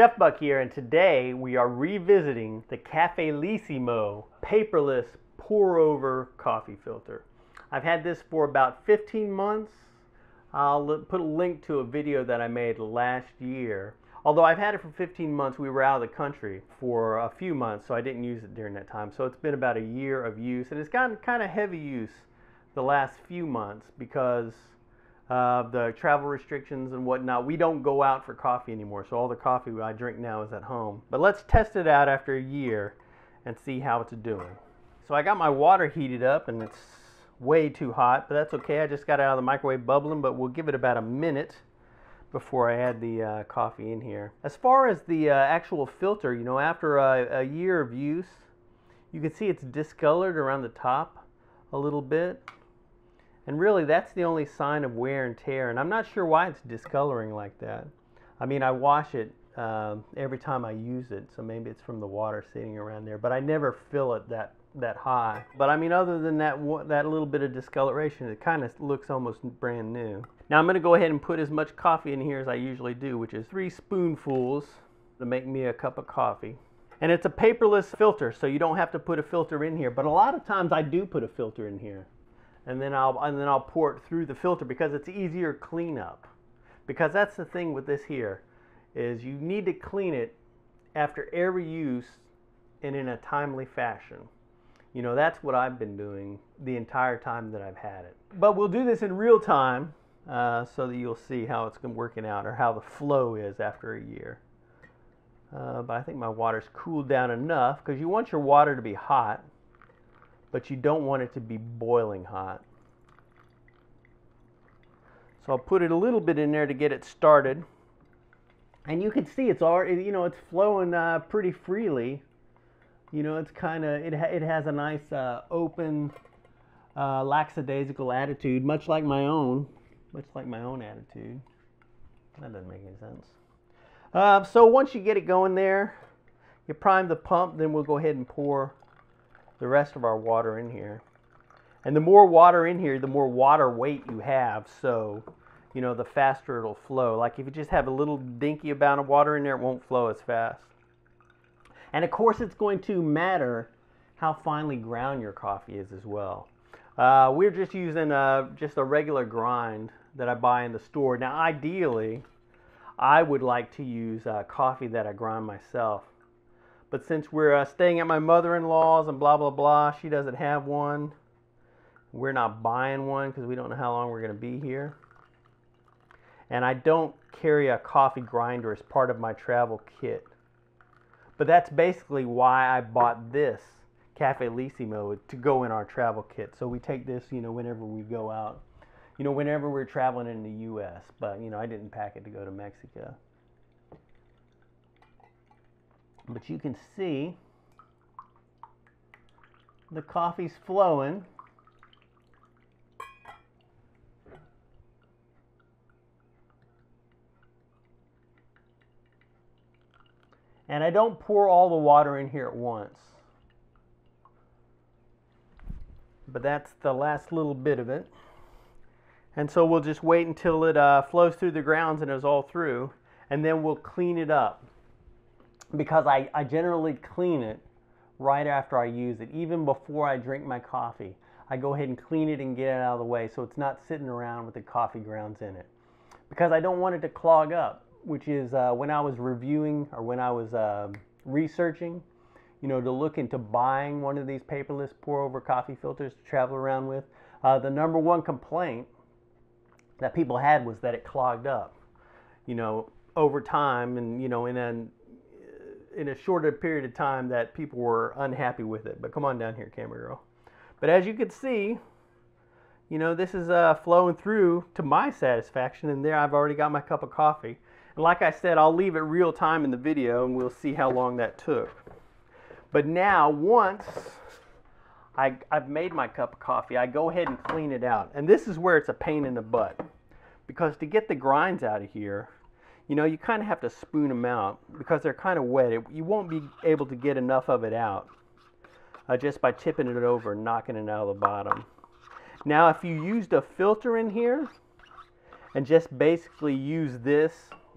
Chef Buck here, and today we are revisiting the Cafellissimo paperless pour over coffee filter. I've had this for about 15 months. I'll put a link to a video that I made last year. Although I've had it for 15 months, we were out of the country for a few months, so I didn't use it during that time. So it's been about a year of use, and it's gotten kind of heavy use the last few months because uh, the travel restrictions and whatnot. We don't go out for coffee anymore, so all the coffee I drink now is at home. But let's test it out after a year and see how it's doing. So I got my water heated up and it's way too hot, but that's okay. I just got out of the microwave bubbling, but we'll give it about a minute before I add the uh, coffee in here. As far as the uh, actual filter, you know, after a, a year of use, you can see it's discolored around the top a little bit. And really, that's the only sign of wear and tear. And I'm not sure why it's discoloring like that. I mean, I wash it um, every time I use it, so maybe it's from the water sitting around there. But I never fill it that that high. But I mean, other than that that little bit of discoloration, it kind of looks almost brand new. Now I'm going to go ahead and put as much coffee in here as I usually do, which is three spoonfuls to make me a cup of coffee. And it's a paperless filter, so you don't have to put a filter in here. But a lot of times I do put a filter in here and then I'll and then I'll pour it through the filter because it's easier cleanup. Because that's the thing with this here is you need to clean it after every use and in a timely fashion. You know, that's what I've been doing the entire time that I've had it. But we'll do this in real time uh, so that you'll see how it's been working out or how the flow is after a year. Uh, but I think my water's cooled down enough because you want your water to be hot but you don't want it to be boiling hot. So I'll put it a little bit in there to get it started. And you can see it's already, you know, it's flowing uh, pretty freely. You know, it's kind of, it, ha it has a nice uh, open, uh, lackadaisical attitude, much like my own, much like my own attitude. That doesn't make any sense. Uh, so once you get it going there, you prime the pump, then we'll go ahead and pour the rest of our water in here. And the more water in here, the more water weight you have. So, you know, the faster it'll flow. Like if you just have a little dinky amount of water in there, it won't flow as fast. And of course, it's going to matter how finely ground your coffee is as well. Uh, we're just using uh, just a regular grind that I buy in the store. Now, ideally, I would like to use uh, coffee that I grind myself. But since we're uh, staying at my mother-in-law's and blah, blah, blah, she doesn't have one. We're not buying one because we don't know how long we're going to be here. And I don't carry a coffee grinder as part of my travel kit. But that's basically why I bought this Cafellissimo to go in our travel kit. So we take this, you know, whenever we go out. You know, whenever we're traveling in the U.S. But, you know, I didn't pack it to go to Mexico. But you can see the coffee's flowing. And I don't pour all the water in here at once. But that's the last little bit of it. And so we'll just wait until it uh, flows through the grounds and is all through. And then we'll clean it up because I, I generally clean it right after I use it, even before I drink my coffee. I go ahead and clean it and get it out of the way so it's not sitting around with the coffee grounds in it. Because I don't want it to clog up, which is uh, when I was reviewing or when I was uh, researching, you know, to look into buying one of these paperless pour over coffee filters to travel around with, uh, the number one complaint that people had was that it clogged up, you know, over time and, you know, in an in a shorter period of time that people were unhappy with it. But come on down here, camera girl. But as you can see, you know, this is uh, flowing through to my satisfaction. And there I've already got my cup of coffee. And like I said, I'll leave it real time in the video and we'll see how long that took. But now, once I, I've made my cup of coffee, I go ahead and clean it out. And this is where it's a pain in the butt. Because to get the grinds out of here, you know, you kind of have to spoon them out because they're kind of wet. It, you won't be able to get enough of it out uh, just by tipping it over and knocking it out of the bottom. Now, if you used a filter in here and just basically use this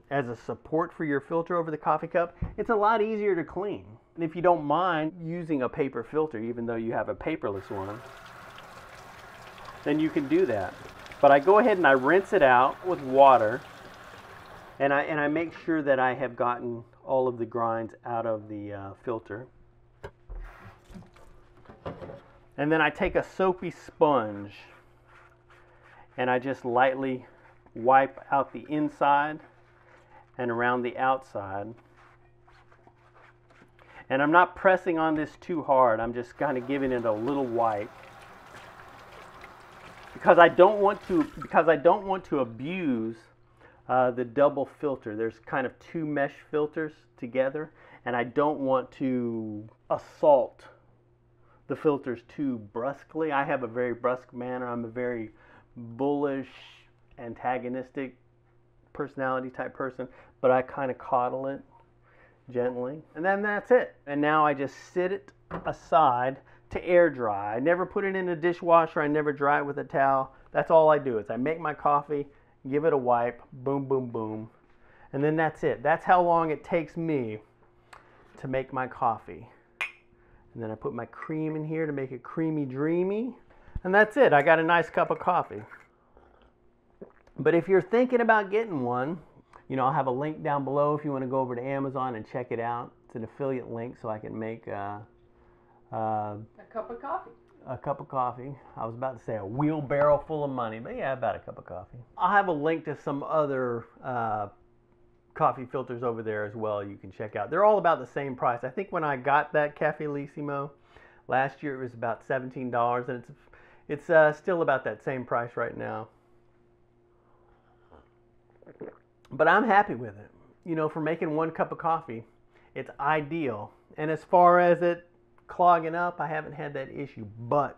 as a support for your filter over the coffee cup, it's a lot easier to clean. And if you don't mind using a paper filter, even though you have a paperless one, then you can do that. But I go ahead and I rinse it out with water and I, and I make sure that I have gotten all of the grinds out of the uh, filter. And then I take a soapy sponge and I just lightly wipe out the inside and around the outside. And I'm not pressing on this too hard. I'm just kind of giving it a little wipe. Because I don't want to because I don't want to abuse uh, the double filter. There's kind of two mesh filters together and I don't want to assault the filters too brusquely. I have a very brusque manner. I'm a very bullish, antagonistic personality type person, but I kind of coddle it gently. And then that's it. And now I just sit it aside to air dry. I never put it in a dishwasher. I never dry it with a towel. That's all I do is I make my coffee, give it a wipe, boom, boom, boom. And then that's it. That's how long it takes me to make my coffee. And then I put my cream in here to make it creamy dreamy. And that's it. I got a nice cup of coffee. But if you're thinking about getting one, you know, I'll have a link down below if you want to go over to Amazon and check it out. It's an affiliate link so I can make uh, uh, A cup of coffee. A cup of coffee. I was about to say a wheelbarrow full of money, but yeah, about a cup of coffee. I'll have a link to some other uh, coffee filters over there as well you can check out. They're all about the same price. I think when I got that Cafellissimo last year it was about $17 and it's it's uh, still about that same price right now. But I'm happy with it. You know, for making one cup of coffee, it's ideal. And as far as it clogging up, I haven't had that issue. But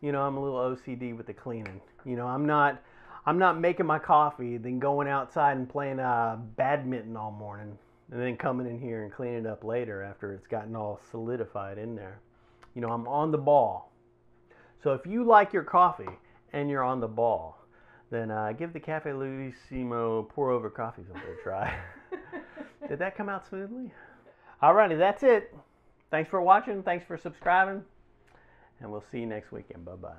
you know, I'm a little OCD with the cleaning. You know, I'm not I'm not making my coffee, then going outside and playing uh, badminton all morning, and then coming in here and cleaning it up later after it's gotten all solidified in there. You know, I'm on the ball. So if you like your coffee and you're on the ball, then uh, give the Cafellissimo pour over coffee filter a try. Did that come out smoothly? Alrighty, that's it. Thanks for watching. Thanks for subscribing. And we'll see you next weekend. Bye bye.